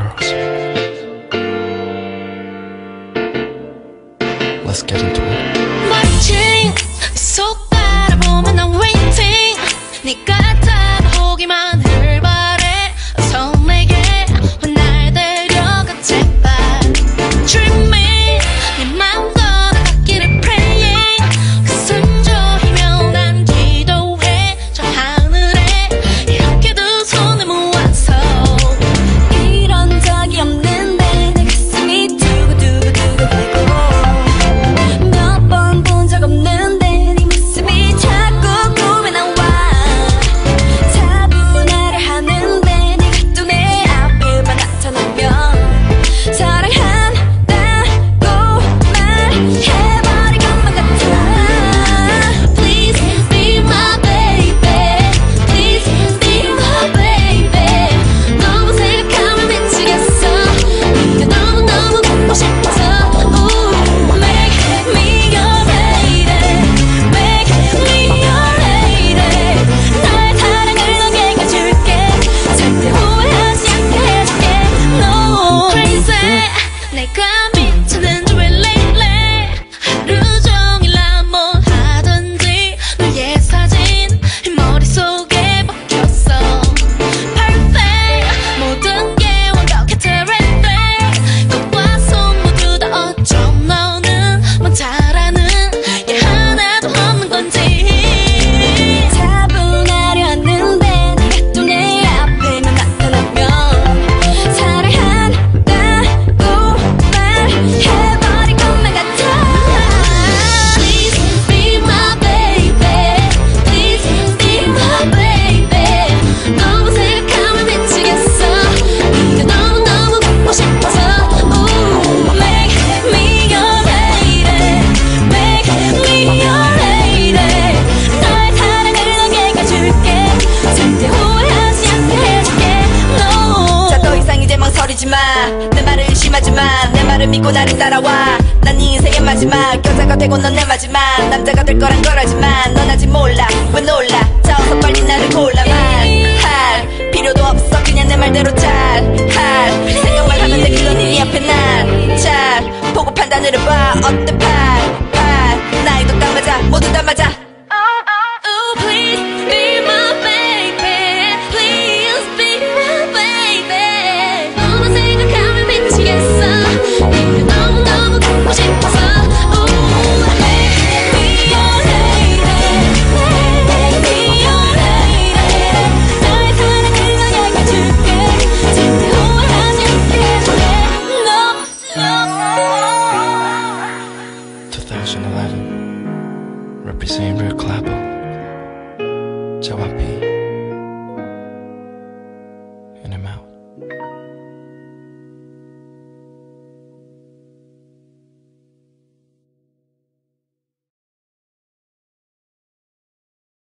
girls. Let's get into it. 믿고 나를 따라와. 난 네 인생의 마지막. 여자가 되고 넌 내 마지막. 남자가 될 거란 걸 알지만 넌 아직 몰라. 왜 놀라? Section 11, clapper. Rear